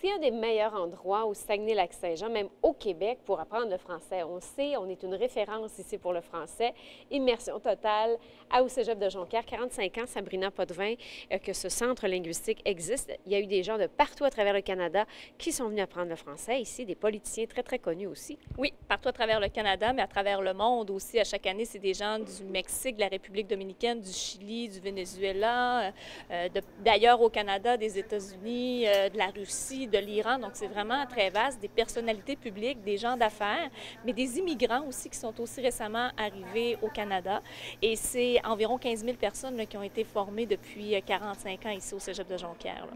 C'est un des meilleurs endroits au Saguenay-Lac-Saint-Jean, même au Québec, pour apprendre le français. On sait, on est une référence ici pour le français. Immersion totale à au de Jonquière, 45 ans, Sabrina Potvin, euh, que ce centre linguistique existe. Il y a eu des gens de partout à travers le Canada qui sont venus apprendre le français. Ici, des politiciens très, très connus aussi. Oui, partout à travers le Canada, mais à travers le monde aussi. À chaque année, c'est des gens du Mexique, de la République dominicaine, du Chili, du Venezuela, euh, d'ailleurs au Canada, des États-Unis, euh, de la Russie de l'Iran. Donc, c'est vraiment très vaste. Des personnalités publiques, des gens d'affaires, mais des immigrants aussi qui sont aussi récemment arrivés au Canada. Et c'est environ 15 000 personnes qui ont été formées depuis 45 ans ici au Cégep de Jonquière.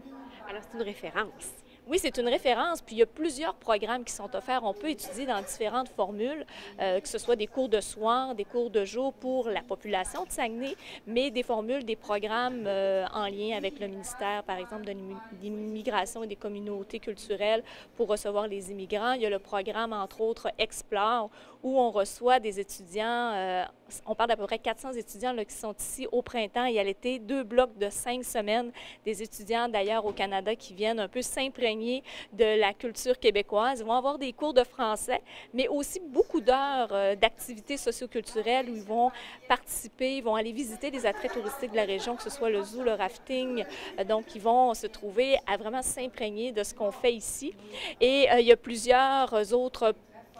Alors, c'est une référence. Oui, c'est une référence. Puis il y a plusieurs programmes qui sont offerts. On peut étudier dans différentes formules, euh, que ce soit des cours de soir, des cours de jour pour la population de Saguenay, mais des formules, des programmes euh, en lien avec le ministère, par exemple, de l'immigration et des communautés culturelles pour recevoir les immigrants. Il y a le programme, entre autres, Explore, où on reçoit des étudiants, euh, on parle d'à peu près 400 étudiants qui sont ici au printemps et à l'été, deux blocs de cinq semaines, des étudiants d'ailleurs au Canada qui viennent un peu s'imprégner de la culture québécoise. Ils vont avoir des cours de français, mais aussi beaucoup d'heures euh, d'activités socioculturelles où ils vont participer, ils vont aller visiter des attraits touristiques de la région, que ce soit le zoo, le rafting. Euh, donc, ils vont se trouver à vraiment s'imprégner de ce qu'on fait ici. Et euh, il y a plusieurs autres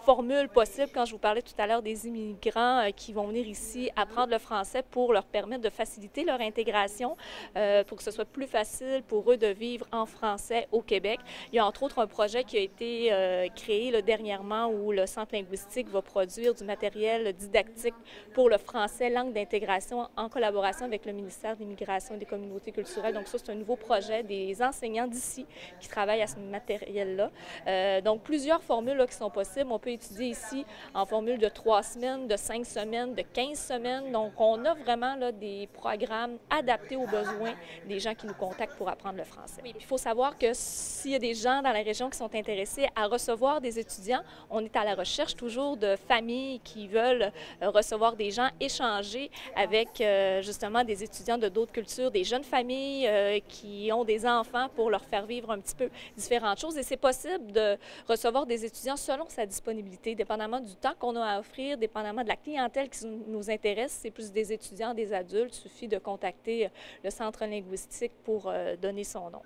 formules possibles quand je vous parlais tout à l'heure des immigrants euh, qui vont venir ici apprendre le français pour leur permettre de faciliter leur intégration, euh, pour que ce soit plus facile pour eux de vivre en français au Québec. Il y a entre autres un projet qui a été euh, créé là, dernièrement où le Centre linguistique va produire du matériel didactique pour le français, langue d'intégration, en collaboration avec le ministère de l'Immigration et des communautés culturelles. Donc ça, c'est un nouveau projet des enseignants d'ici qui travaillent à ce matériel-là. donc plusieurs formules là, qui sont possibles. On peut étudier ici en formule de trois semaines, de cinq semaines, de 15 semaines. Donc, on a vraiment là, des programmes adaptés aux besoins des gens qui nous contactent pour apprendre le français. il faut savoir que s'il y a des gens dans la région qui sont intéressés à recevoir des étudiants, on est à la recherche toujours de familles qui veulent euh, recevoir des gens, échanger avec euh, justement des étudiants de d'autres cultures, des jeunes familles euh, qui ont des enfants pour leur faire vivre un petit peu différentes choses. Et c'est possible de recevoir des étudiants selon sa disponibilité dépendamment du temps qu'on a à offrir, dépendamment de la clientèle qui nous intéresse. C'est plus des étudiants, des adultes. Il suffit de contacter le centre linguistique pour euh, donner son nom.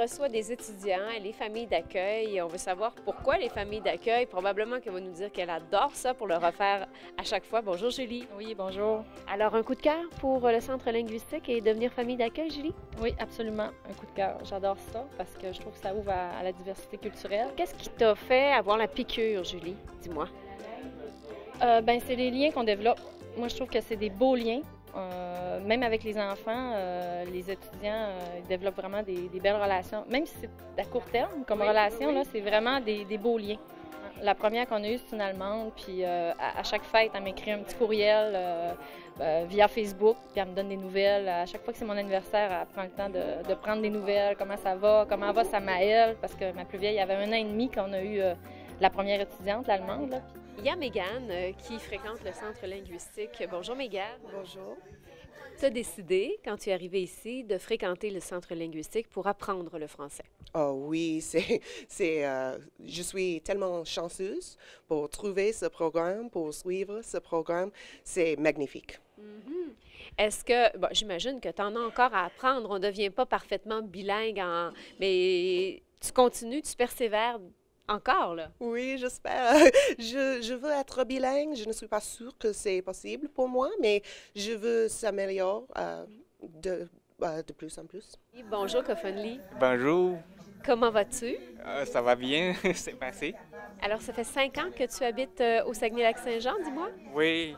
Reçoit des étudiants, les familles d'accueil. On veut savoir pourquoi les familles d'accueil. Probablement qu'elle va nous dire qu'elle adore ça pour le refaire à chaque fois. Bonjour Julie. Oui, bonjour. Alors, un coup de cœur pour le centre linguistique et devenir famille d'accueil, Julie? Oui, absolument. Un coup de cœur. J'adore ça parce que je trouve que ça ouvre à, la diversité culturelle. Qu'est-ce qui t'a fait avoir la piqûre, Julie? Dis-moi. Euh, ben, c'est les liens qu'on développe. Moi, je trouve que c'est des beaux liens. Euh, même avec les enfants, euh, les étudiants euh, développent vraiment des, belles relations. Même si c'est à court terme comme relation, là, c'est vraiment des, beaux liens. La première qu'on a eue, c'est une Allemande, puis à, chaque fête, elle m'écrit un petit courriel via Facebook, puis elle me donne des nouvelles. À chaque fois que c'est mon anniversaire, elle prend le temps de, prendre des nouvelles, comment ça va, comment va Samaël, parce que ma plus vieille avait un an et demi qu'on a eu la première étudiante, l'allemande. Il y a Mégane euh, qui fréquente le centre linguistique. Bonjour Mégane. Bonjour. Tu as décidé, quand tu es arrivée ici, de fréquenter le centre linguistique pour apprendre le français. Oh oui, c'est, c'est, euh, je suis tellement chanceuse pour trouver ce programme, pour suivre ce programme. C'est magnifique. Mm-hmm. Est-ce que, bon, j'imagine que tu en as encore à apprendre. On ne devient pas parfaitement bilingue, en, mais tu continues, tu persévères encore, là? Oui, j'espère. Je, je, veux être bilingue. Je ne suis pas sûre que c'est possible pour moi, mais je veux s'améliorer euh, de, euh, de plus en plus. bonjour, Kofunli. Bonjour. Comment vas-tu? Euh, ça va bien, c'est passé. Alors, ça fait cinq ans que tu habites au Saguenay-Lac-Saint-Jean, dis-moi? Oui,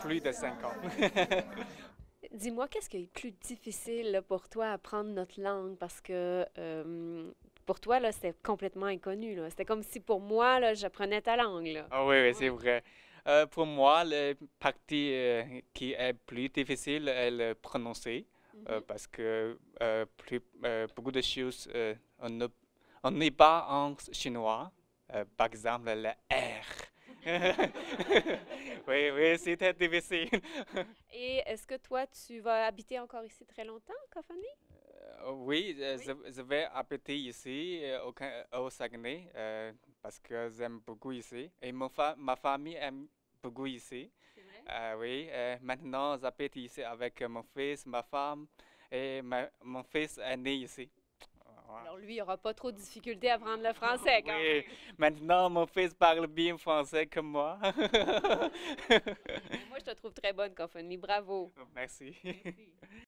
plus de cinq ans. Dis-moi, qu'est-ce qui est plus difficile pour toi à apprendre notre langue? Parce que pour toi, là, c'était complètement inconnu. Là. C'était comme si pour moi, là, j'apprenais ta langue. Là. Ah oui, oui, c'est vrai. Euh, pour moi, la partie euh, qui est plus difficile est le prononcer euh, mhm. parce que plus, beaucoup de choses, on n'est pas en chinois. par exemple, le R. oui, oui, c'était difficile. Et est-ce que toi, tu vas habiter encore ici très longtemps, Kofani? Euh, oui, euh, Je, je, vais habiter ici euh, au, au Saguenay parce que j'aime beaucoup ici. Et mon fa ma famille aime beaucoup ici. Vrai? oui, maintenant j'habite ici avec mon fils, ma femme et ma, mon fils est né ici. Alors lui, il n'aura pas trop de difficultés à apprendre le français quand oui. Maintenant, mon fils parle bien français comme moi. moi, je te trouve très bonne, Kofoni. Bravo. Merci. Merci.